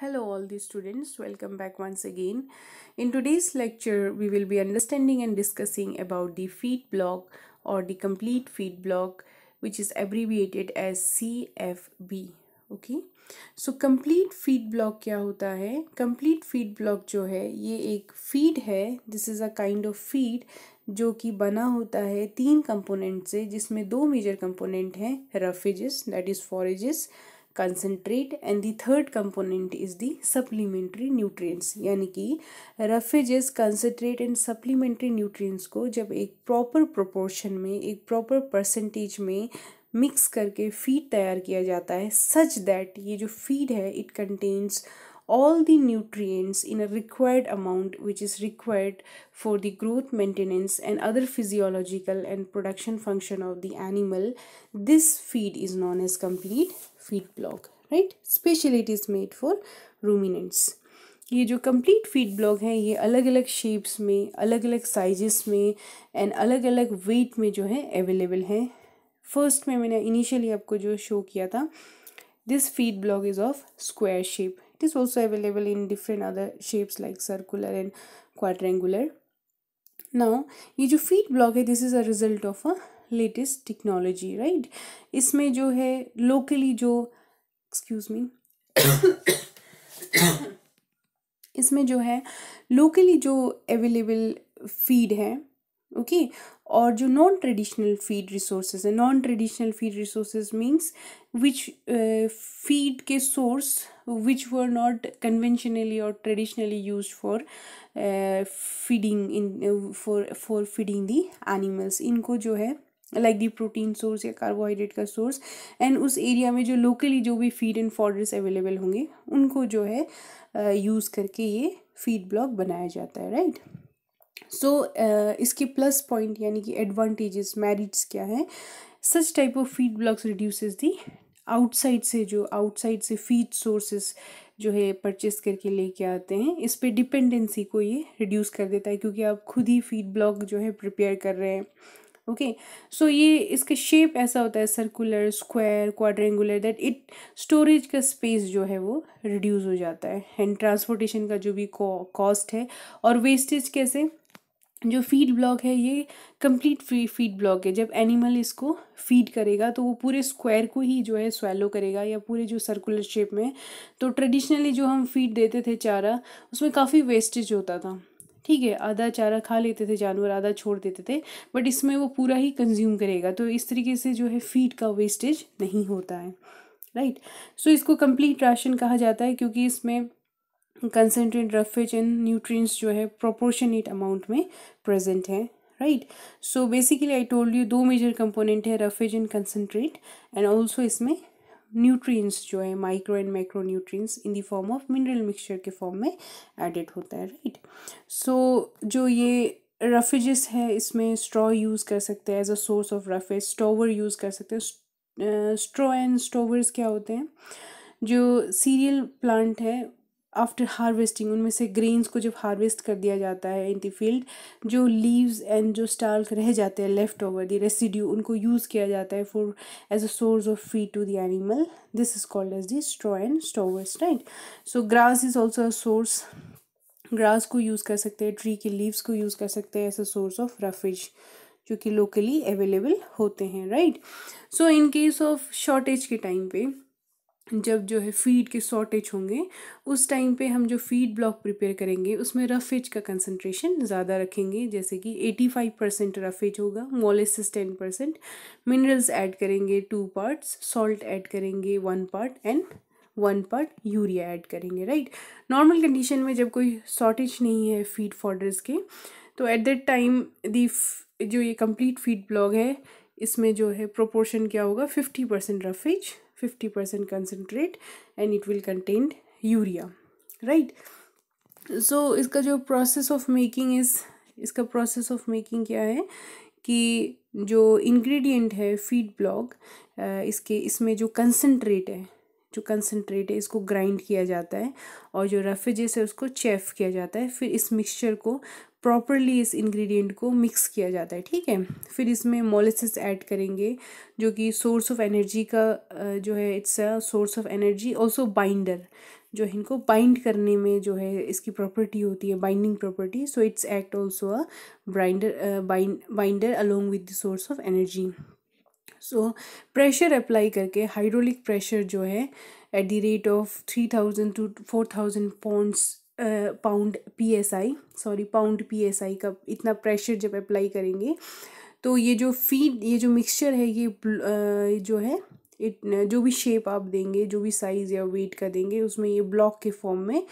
Hello, all the students. Welcome back once again. In today's lecture, we will be understanding and discussing about the feed block or the complete feed block, which is abbreviated as CFB. Okay. So complete feed block क्या होता है complete feed block जो है ये एक feed है this is a kind of feed जो कि बना होता है तीन कंपोनेंट से जिसमें दो मेजर कंपोनेंट हैं roughages that is forages concentrate and the third component is the supplementary nutrients यानी कि roughages concentrate and supplementary nutrients को जब एक प्रॉपर प्रोपोर्शन में, एक प्रॉपर परसेंटेज में मिक्स करके फ़ीड तैयार किया जाता है सच दैट ये जो फ़ीड है it contains all the nutrients in a required amount which is required for the growth maintenance and other physiological and production function of the animal this feed is known as complete feed block right specially it is made for ruminants ये जो complete feed block है ये अलग अलग shapes में अलग अलग sizes में एंड अलग अलग वेट में जो है अवेलेबल है फ़र्स्ट में मैंने इनिशियली आपको जो शो किया था this feed block is of square shape it is also available in different other shapes like circular and quadrangular now ये जो feed block है this is a result of a latest technology right इसमें जो है locally जो excuse me इसमें जो है लोकली जो अवेलेबल फ़ीड है ओके okay? और जो नॉन ट्रेडिशनल फ़ीड रिसोर्सेज है non traditional feed resources means which feed के source which were not conventionally or traditionally use for feeding in for for feeding the animals इनको जो है like the protein source या carbohydrate का source and उस area में जो locally जो भी फ़ीड एंड फॉडर्स अवेलेबल होंगे उनको जो है यूज़ uh, करके ये फ़ीड ब्लॉक बनाया जाता है right right? So so, uh, इसके प्लस पॉइंट यानी कि एडवांटेजेस मेरिट्स क्या हैं? Such type of feed blocks reduces the outside से जो आउटसाइड से फ़ीड सोर्सेस जो है परचेस करके लेके आते हैं इस पर डिपेंडेंसी को ये रिड्यूस कर देता है क्योंकि आप खुद ही फ़ीड ब्लॉक जो है प्रिपेयर कर रहे हैं। ओके okay, सो so ये इसका शेप ऐसा होता है circular square quadrangular that it storage का स्पेस जो है वो रिड्यूस हो जाता है। एंड ट्रांसपोर्टेशन का जो भी कॉस्ट है और वेस्टेज कैसे? जो फ़ीड ब्लॉक है ये कंप्लीट फ्री फ़ीड ब्लॉक है। जब एनिमल इसको फ़ीड करेगा तो वो पूरे स्क्वायर को ही जो है स्वेलो करेगा या पूरे जो सर्कुलर शेप में। तो ट्रेडिशनली जो हम फ़ीड देते थे चारा उसमें काफ़ी वेस्टेज होता था। ठीक है आधा चारा खा लेते थे जानवर आधा छोड़ देते थे बट इसमें वो पूरा ही कंज्यूम करेगा। तो इस तरीके से जो है फ़ीड का वेस्टेज नहीं होता है। Right right? सो so, इसको कंप्लीट राशन कहा जाता है क्योंकि इसमें कंसेंट्रेट रफेज एंड न्यूट्रिएंट्स जो है प्रोपोर्शनेट अमाउंट में प्रेजेंट है right so basically I told you दो मेजर कंपोनेंट है roughage and concentrate and also इसमें न्यूट्रिएंट्स जो है micro and micro nutrients in the form of mineral mixture के फॉर्म में एडेड होता है राइट सो so, जो ये रफेजेस है इसमें स्ट्रॉ यूज़ कर सकते हैं as a source of roughage stover use कर सकते हैं। स्ट्रॉ एंड स्टोवर्स क्या होते हैं? जो सीरियल प्लांट है आफ्टर हार्वेस्टिंग उनमें से ग्रेन्स को जब हार्वेस्ट कर दिया जाता है इन द फ़ील्ड जो लीव्स एंड जो स्टाल्क रह जाते हैं लेफ़्ट ओवर द रेसिड्यू उनको यूज़ किया जाता है for as a source of feed to the animal this is called as the straw and stovers right so grass is also a source grass को use कर सकते हैं tree के leaves को यूज़ कर सकते हैं as a source of roughage जो कि लोकली अवेलेबल होते हैं right so in case of shortage के टाइम पे जब जो है फ़ीड के शॉर्टेज होंगे, उस टाइम पे हम जो फ़ीड ब्लॉक प्रिपेयर करेंगे, उसमें रफेज का कंसनट्रेशन ज़्यादा रखेंगे, जैसे कि 85 परसेंट रफेज होगा molasses ten percent minerals add करेंगे टू पार्ट्स सॉल्ट ऐड करेंगे one part and one part urea add करेंगे राइट नॉर्मल कंडीशन में जब कोई शॉर्टेज नहीं है फ़ीड फॉर्डर्स के तो एट दैट टाइम दी जो ये कंप्लीट फ़ीड ब्लॉग है, इसमें जो है प्रोपोर्शन क्या होगा fifty percent roughage fifty percent concentrate and it will contain urea right so इसका जो प्रोसेस ऑफ़ मेकिंग इज़ इसका प्रोसेस ऑफ़ मेकिंग क्या है? कि जो इंग्रेडिएंट है फ़ीड ब्लॉक इसके, इसमें जो कंसनट्रेट है, जो कंसनट्रेट है, इसको ग्राइंड किया जाता है और जो रफेजेस है, उसको चेफ किया जाता है। फिर इस मिक्सचर को प्रॉपरली इस इंग्रेडिएंट को मिक्स किया जाता है, ठीक है? फिर इसमें मोलिसिस ऐड करेंगे, जो कि सोर्स ऑफ़ एनर्जी का जो है it's a source of energy also binder जो है, इनको बाइंड करने में जो है, इसकी प्रॉपर्टी होती है binding property so it's act also a binder binder along with the source of energy so pressure apply करके हाइड्रोलिक प्रेशर जो है at the rate of three thousand to four thousand pounds pound P S I sorry pound P S I का इतना pressure जब apply करेंगे तो ये जो फ़ीड ये जो मिक्सचर है, ये जो है इट जो भी शेप आप देंगे, जो भी साइज़ या वेट का देंगे, उसमें ये ब्लॉक के फॉर्म में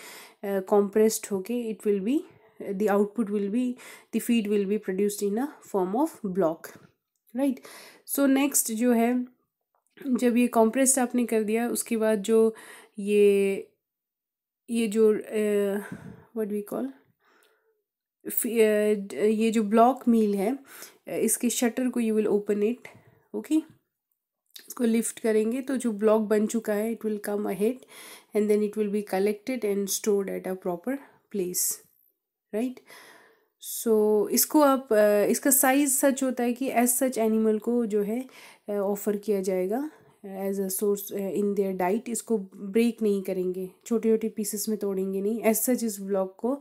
कॉम्प्रेस्ड होके it will be the output will be the feed will be produced in a form of block right so next जो है, जब ये कॉम्प्रेस्ड आपने कर दिया, उसके बाद जो ये ये जो व्हाट वी कॉल ये जो ब्लॉक मील है इसके शटर को you will open it okay इसको लिफ्ट करेंगे तो जो ब्लॉक बन चुका है it will come ahead and then it will be collected and stored at a proper place right so इसको आप इसका साइज़ सच होता है कि एज सच एनिमल को जो है ऑफ़र किया जाएगा। As a source in their diet इसको ब्रेक नहीं करेंगे। छोटे छोटे पीसेस में तोड़ेंगे नहीं। एज सच इस ब्लॉक को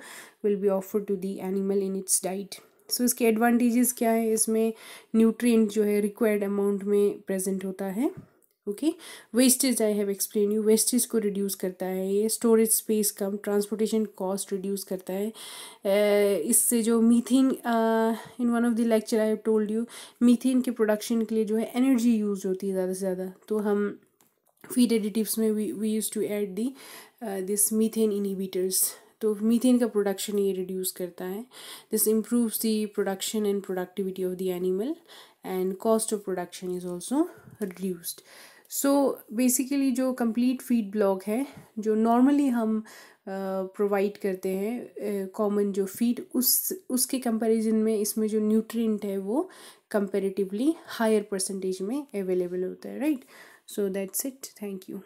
will be offer to the animal in its diet so इसके एडवांटेजेस क्या है? इसमें न्यूट्रिएंट जो है रिक्वायर्ड अमाउंट में प्रेजेंट होता है। Okay wastage I have explain you wastage को रिड्यूस करता है, ये स्टोरेज स्पेस कम ट्रांसपोर्टेशन कॉस्ट रिड्यूस करता है। इससे जो methane in one of the lecture I have told you methane के प्रोडक्शन के लिए जो है एनर्जी यूज़ होती है ज़्यादा से ज़्यादा। तो हम फ़ीड एडिटिव्स में we we use to add the this methane inhibitors तो मीथेन का प्रोडक्शन ये रिड्यूस करता है। This improves the production and productivity of the animal and cost of production is also reduced so basically जो complete feed block है जो normally हम provide uh, करते हैं कॉमन uh, जो फ़ीड उस उसके कंपैरिजन में इसमें जो न्यूट्रिएंट है वो कंपैरेटिवली हायर परसेंटेज में अवेलेबल होता है right so that's it thank you